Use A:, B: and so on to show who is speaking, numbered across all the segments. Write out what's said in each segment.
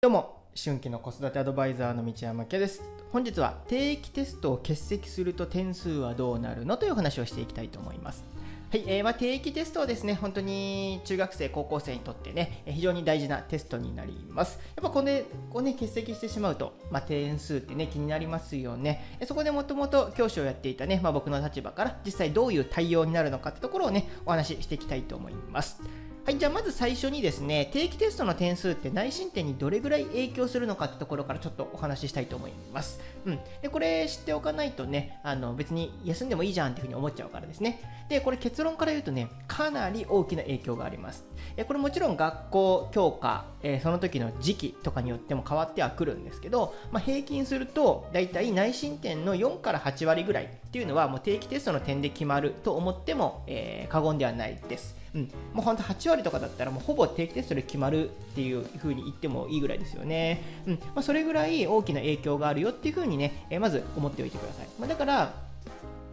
A: どうも春季の子育てアドバイザーの道山家です本日は定期テストを欠席すると点数はどうなるのという話をしていきたいと思いますはい、えー、まあ、定期テストはですね、本当に中学生、高校生にとってね、非常に大事なテストになります。やっぱこれ、これね、欠席してしまうと、まあ、点数ってね、気になりますよね。そこでもともと教師をやっていたね、まあ、僕の立場から実際どういう対応になるのかってところをね、お話ししていきたいと思います。はい、じゃあまず最初にですね、定期テストの点数って内申点にどれぐらい影響するのかってところからちょっとお話ししたいと思います。うん。で、これ知っておかないとね、あの別に休んでもいいじゃんっていうふうに思っちゃうからですね。で、これ結論から言うとね、かなり大きな影響があります。えこれもちろん学校、教科、えー、その時の時期とかによっても変わってはくるんですけど、まあ、平均すると、だいたい内申点の4から8割ぐらいっていうのはもう定期テストの点で決まると思っても、えー、過言ではないです。うん、もう本当8割とかだったらもうほぼ定期テストで決まるっていう風に言ってもいいぐらいですよね。うんまあ、それぐらい大きな影響があるよっていう風にね、え、まず思っておいてください。まあ、だから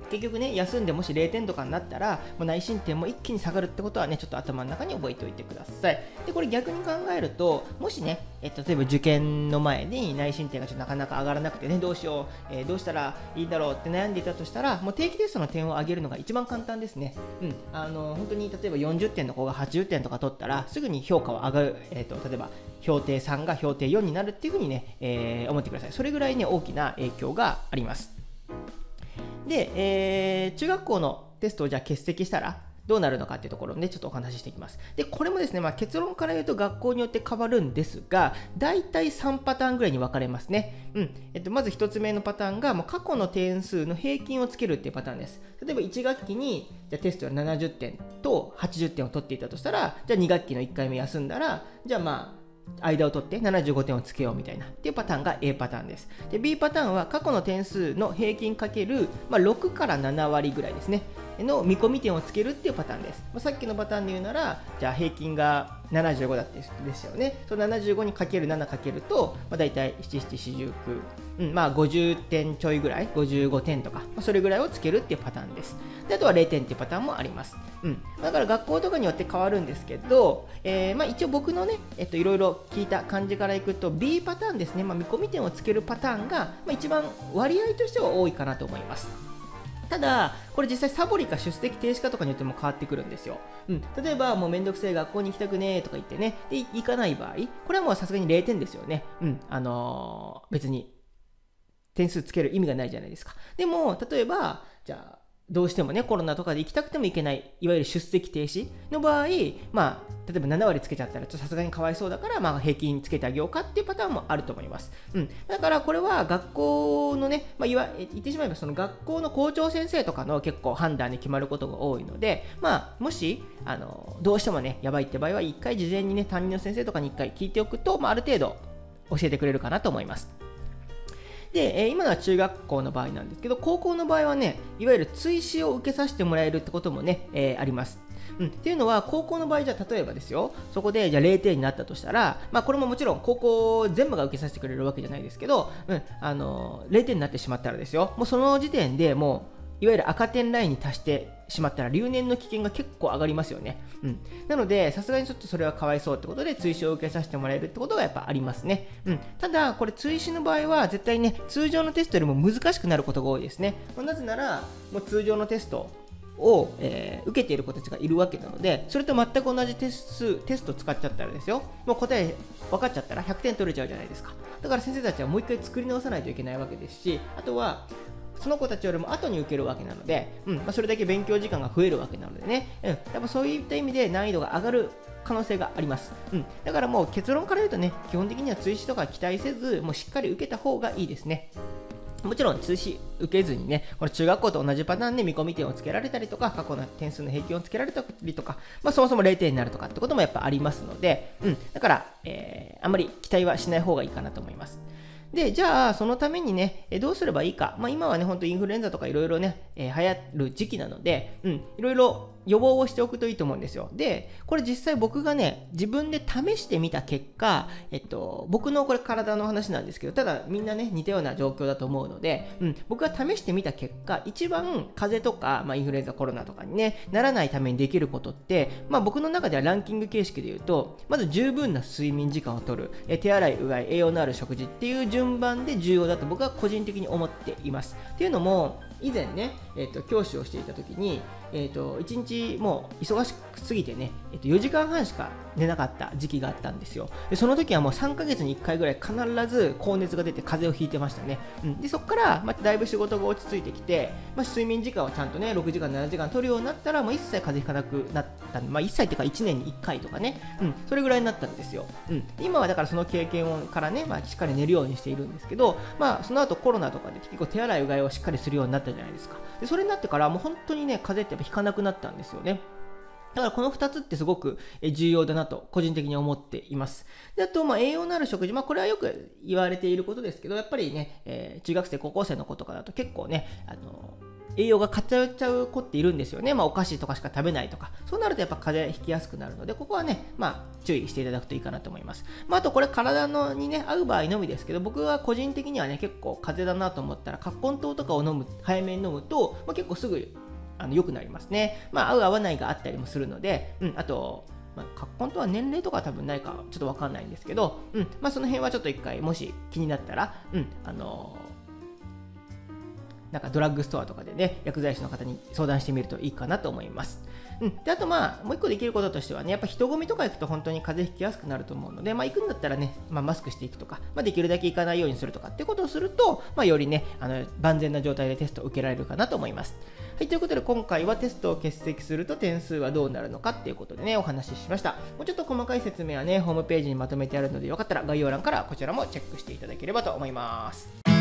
A: 結局ね、休んでもし0点とかになったら、もう内申点も一気に下がるってことはね、ちょっと頭の中に覚えておいてください。で、これ逆に考えると、もしね、え例えば受験の前に内申点がちょっとなかなか上がらなくてね、どうしよう、えー、どうしたらいいんだろうって悩んでいたとしたら、もう定期テストの点を上げるのが一番簡単ですね。うん。あの、本当に例えば40点の子が80点とか取ったら、すぐに評価は上がる、えっ、ー、と、例えば、評定3が評定4になるっていうふうにね、えー、思ってください。それぐらいね、大きな影響があります。で、えー、中学校のテストをじゃあ欠席したらどうなるのかっていうところをね、ちょっとお話ししていきます。で、これもですね、まあ、結論から言うと学校によって変わるんですが、大体3パターンぐらいに分かれますね。うん。えっと、まず1つ目のパターンが、もう過去の点数の平均をつけるっていうパターンです。例えば1学期に、じゃテストで70点と80点を取っていたとしたら、じゃあ2学期の1回目休んだら、じゃあまあ、間を取って75点をつけようみたいなっていうパターンが A パターンです。で B パターンは過去の点数の平均かける、まあ、6から7割ぐらいですね。の見込み点をつけるっていうパターンです。まあ、さっきのパターンで言うなら、じゃあ平均が75だってですよね。その75にかける7かけると、まあ、大体7749、うんまあ、50点ちょいぐらい、55点とか、まあ、それぐらいをつけるっていうパターンです。であとは0点っていうパターンもあります。うん、だから学校とかによって変わるんですけど、えー、まあ、一応僕のね、えっと、いろいろ聞いた感じからいくと B パターンですね、ま、見込み点をつけるパターンが、まあ、一番割合としては多いかなと思います。ただ、これ実際サボりか出席停止かとかによっても変わってくるんですよ。うん、例えば、もうめんどくせえ学校に行きたくねえとか言ってね、で、行かない場合、これはもうさすがに0点ですよね。うん、あのー、別に点数つける意味がないじゃないですか。でも、例えば、じゃあ、どうしてもね、コロナとかで行きたくても行けない、いわゆる出席停止の場合、まあ、例えば7割つけちゃったら、さすがにかわいそうだから、まあ、平均つけてあげようかっていうパターンもあると思います。うん。だから、これは学校のね、まあ、いわ言ってしまえば、その学校の校長先生とかの結構判断に決まることが多いので、まあ、もし、あの、どうしてもね、やばいって場合は、一回事前にね、担任の先生とかに一回聞いておくと、まあ、ある程度、教えてくれるかなと思います。で、え今のは中学校の場合なんですけど、高校の場合はね、いわゆる追試を受けさせてもらえるってこともね、えー、あります。うん、っていうのは、高校の場合、じゃ例えばですよ、そこでじゃあ0点になったとしたら、まあ、これももちろん高校全部が受けさせてくれるわけじゃないですけど、うん、あの0点になってしまったらですよ、もうその時点でもう、いわゆる赤点ラインに達してしまったら留年の危険が結構上がりますよね。うん。なので、さすがにちょっとそれはかわいそうってことで、追試を受けさせてもらえるってことがやっぱありますね。うん。ただ、これ追試の場合は、絶対ね、通常のテストよりも難しくなることが多いですね。なぜなら、もう通常のテストを、えー、受けている子たちがいるわけなので、それと全く同じテストテスト使っちゃったらですよ、もう答え分かっちゃったら100点取れちゃうじゃないですか。だから先生たちはもう一回作り直さないといけないわけですし、あとは、その子たちよりも後に受けるわけなので、うんまあ、それだけ勉強時間が増えるわけなのでね、うん、やっぱそういった意味で難易度が上がる可能性があります。うん、だからもう結論から言うとね、基本的には追試とか期待せず、もうしっかり受けた方がいいですね。もちろん通試受けずにね、これ中学校と同じパターンで見込み点をつけられたりとか、過去の点数の平均をつけられたりとか、まあ、そもそも0点になるとかってこともやっぱありますので、うん、だから、えー、あんまり期待はしない方がいいかなと思います。で、じゃあ、そのためにね、どうすればいいか。まあ、今はね、ほんとインフルエンザとかいろいろね、え、流行る時期なので、うん、いろいろ予防をしておくといいと思うんですよ。で、これ実際僕がね、自分で試してみた結果、えっと、僕のこれ体の話なんですけど、ただみんなね、似たような状況だと思うので、うん、僕が試してみた結果、一番風邪とか、まあ、インフルエンザ、コロナとかにね、ならないためにできることって、まあ、僕の中ではランキング形式で言うと、まず十分な睡眠時間をとる、え手洗い、うがい、栄養のある食事っていう順番で重要だと僕は個人的に思っています。っていうのも、以前ね、えーと、教師をしていた時に、えーと、1日もう忙しすぎてね、えーと、4時間半しか寝なかった時期があったんですよ。でその時はもう3ヶ月に1回ぐらい必ず高熱が出て風邪をひいてましたね、うん、でそこから、まあ、だいぶ仕事が落ち着いてきて、まあ、睡眠時間をちゃんとね6時間7時間取るようになったらもう一切風邪ひかなくなった。まあ、一切っていうか1年に1回とかね、うん、それぐらいになったんですよ、うん、今はだからその経験をからね、まあ、しっかり寝るようにしているんですけど、まあ、その後コロナとかで結構手洗いうがいをしっかりするようになったじゃないですか。でそれになってからもう本当にね風邪ってやっぱひかなくなったんですよねだからこの2つってすごく重要だなと個人的に思っています。であと、ま、栄養のある食事、まあ、これはよく言われていることですけど、やっぱりね、えー、中学生、高校生の子とかだと結構ね、あの栄養が偏っちゃう子っているんですよね。まあ、お菓子とかしか食べないとか。そうなるとやっぱ風邪ひきやすくなるので、ここはね、まあ、注意していただくといいかなと思います。まあ、あとこれ体のにね、合う場合のみですけど、僕は個人的にはね、結構風邪だなと思ったら、葛根湯とかを飲む、早めに飲むと、まあ、結構すぐあの良くなりますね。まあ、合う合わないがあったりもするので、うん、あと、まあ、葛根とは年齢とか多分ないかちょっとわかんないんですけど、うん、まあ、その辺はちょっと一回、もし気になったら、うん、あのーなんかドラッグストアとかでね、薬剤師の方に相談してみるといいかなと思います。うん、であとまあもう一個できることとしてはねやっぱ人混みとか行くと本当に風邪ひきやすくなると思うので、まあ、行くんだったらね、まあ、マスクしていくとか、まあ、できるだけ行かないようにするとかってことをすると、まあ、よりねあの万全な状態でテストを受けられるかなと思います。はい、ということで今回はテストを欠席すると点数はどうなるのかっていうことでねお話ししましたもうちょっと細かい説明はねホームページにまとめてあるのでよかったら概要欄からこちらもチェックしていただければと思います